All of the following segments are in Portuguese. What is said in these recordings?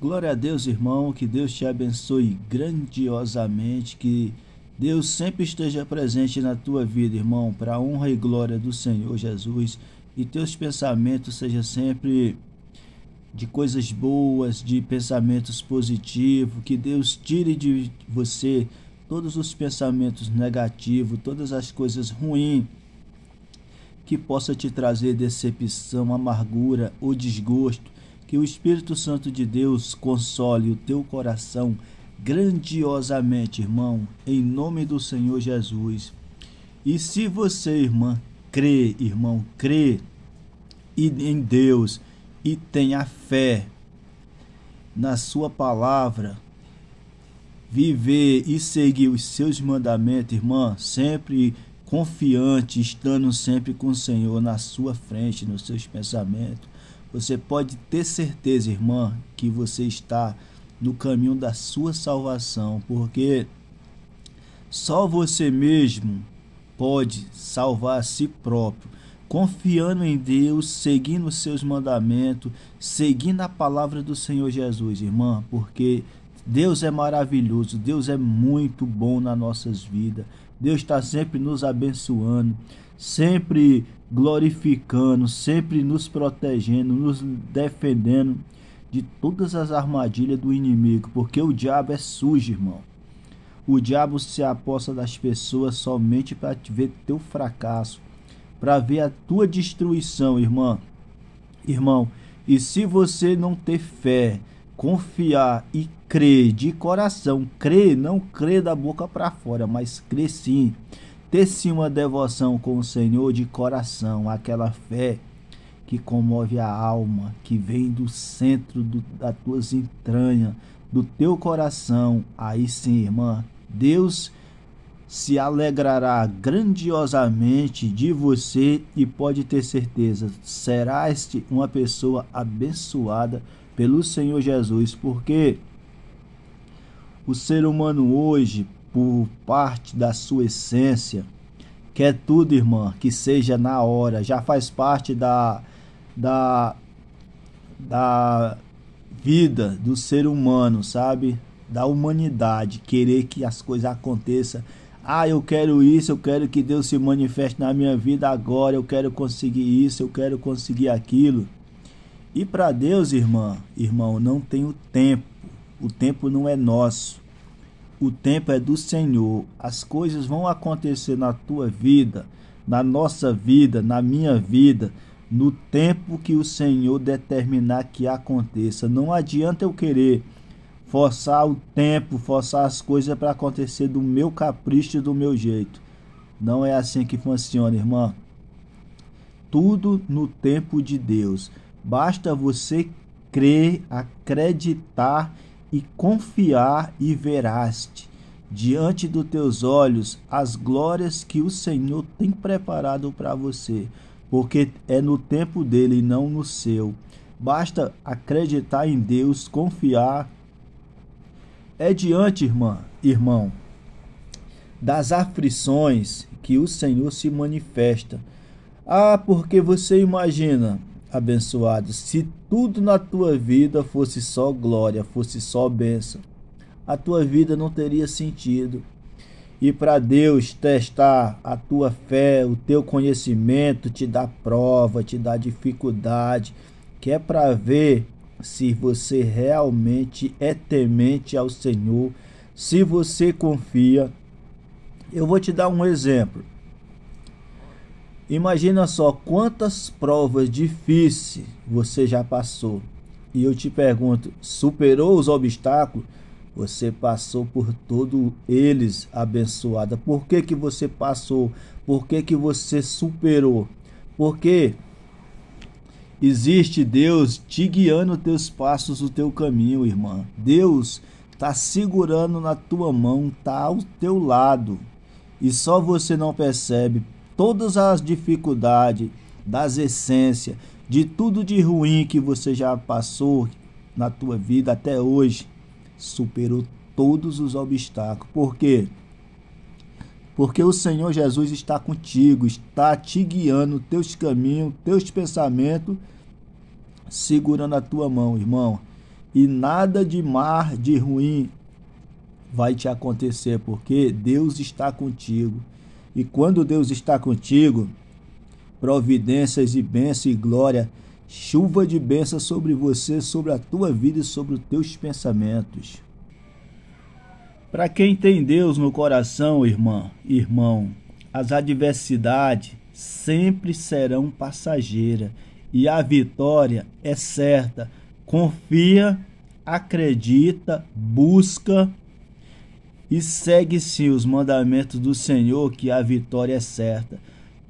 Glória a Deus, irmão, que Deus te abençoe grandiosamente, que Deus sempre esteja presente na tua vida, irmão, para a honra e glória do Senhor Jesus, e teus pensamentos sejam sempre de coisas boas, de pensamentos positivos, que Deus tire de você todos os pensamentos negativos, todas as coisas ruins que possa te trazer decepção, amargura ou desgosto. Que o Espírito Santo de Deus console o teu coração grandiosamente, irmão, em nome do Senhor Jesus. E se você, irmã, crê, irmão, crê em Deus e tenha fé na sua palavra, viver e seguir os seus mandamentos, irmã, sempre confiante, estando sempre com o Senhor na sua frente, nos seus pensamentos, você pode ter certeza, irmã, que você está no caminho da sua salvação, porque só você mesmo pode salvar a si próprio, confiando em Deus, seguindo os seus mandamentos, seguindo a palavra do Senhor Jesus, irmã, porque Deus é maravilhoso, Deus é muito bom nas nossas vidas. Deus está sempre nos abençoando, sempre glorificando, sempre nos protegendo, nos defendendo de todas as armadilhas do inimigo, porque o diabo é sujo, irmão. O diabo se aposta das pessoas somente para ver teu fracasso, para ver a tua destruição, irmã. Irmão, e se você não ter fé, confiar e crer de coração, crer, não crer da boca para fora, mas crer sim, ter sim uma devoção com o Senhor de coração, aquela fé que comove a alma, que vem do centro do, das tuas entranhas, do teu coração, aí sim, irmã, Deus se alegrará grandiosamente de você e pode ter certeza, serás uma pessoa abençoada pelo Senhor Jesus, porque o ser humano hoje, por parte da sua essência, quer tudo, irmã, que seja na hora, já faz parte da da da vida do ser humano, sabe? Da humanidade, querer que as coisas aconteçam. Ah, eu quero isso, eu quero que Deus se manifeste na minha vida agora, eu quero conseguir isso, eu quero conseguir aquilo. E para Deus, irmã, irmão, não tem o tempo. O tempo não é nosso. O tempo é do Senhor. As coisas vão acontecer na tua vida, na nossa vida, na minha vida, no tempo que o Senhor determinar que aconteça. Não adianta eu querer forçar o tempo, forçar as coisas para acontecer do meu capricho e do meu jeito. Não é assim que funciona, irmã. Tudo no tempo de Deus. Basta você crer, acreditar e confiar e veraste diante dos teus olhos as glórias que o Senhor tem preparado para você, porque é no tempo dele e não no seu. Basta acreditar em Deus, confiar. É diante, irmã, irmão, das aflições que o Senhor se manifesta. Ah, porque você imagina, abençoado, se tudo na tua vida fosse só glória, fosse só bênção, a tua vida não teria sentido. E para Deus testar a tua fé, o teu conhecimento, te dá prova, te dá dificuldade, que é para ver se você realmente é temente ao Senhor, se você confia. Eu vou te dar um exemplo. Imagina só quantas provas difíceis você já passou. E eu te pergunto, superou os obstáculos? Você passou por todos eles, abençoada. Por que, que você passou? Por que, que você superou? Porque existe Deus te guiando teus passos, o teu caminho, irmã. Deus está segurando na tua mão, está ao teu lado. E só você não percebe todas as dificuldades, das essências, de tudo de ruim que você já passou na tua vida até hoje, superou todos os obstáculos. Por quê? Porque o Senhor Jesus está contigo, está te guiando teus caminhos, teus pensamentos, segurando a tua mão, irmão. e nada de mar de ruim vai te acontecer, porque Deus está contigo. E quando Deus está contigo, providências e bênção e glória, chuva de bênção sobre você, sobre a tua vida e sobre os teus pensamentos. Para quem tem Deus no coração, irmã, irmão, as adversidades sempre serão passageiras e a vitória é certa. Confia, acredita, busca e segue sim os mandamentos do Senhor, que a vitória é certa.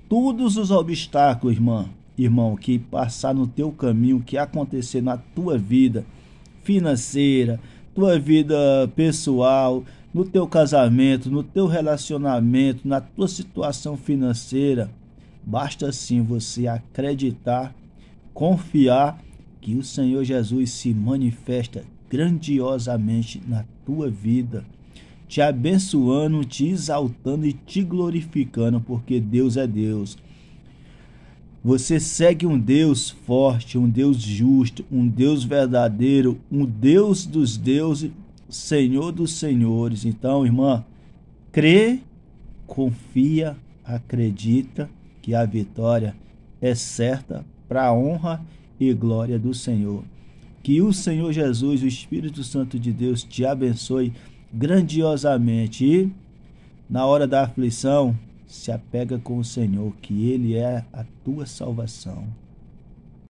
Todos os obstáculos, irmã, irmão, que passar no teu caminho, que acontecer na tua vida financeira, tua vida pessoal, no teu casamento, no teu relacionamento, na tua situação financeira, basta sim você acreditar, confiar que o Senhor Jesus se manifesta grandiosamente na tua vida te abençoando, te exaltando e te glorificando, porque Deus é Deus. Você segue um Deus forte, um Deus justo, um Deus verdadeiro, um Deus dos deuses, Senhor dos senhores. Então, irmã, crê, confia, acredita que a vitória é certa para a honra e glória do Senhor. Que o Senhor Jesus, o Espírito Santo de Deus, te abençoe grandiosamente e na hora da aflição se apega com o Senhor, que ele é a tua salvação.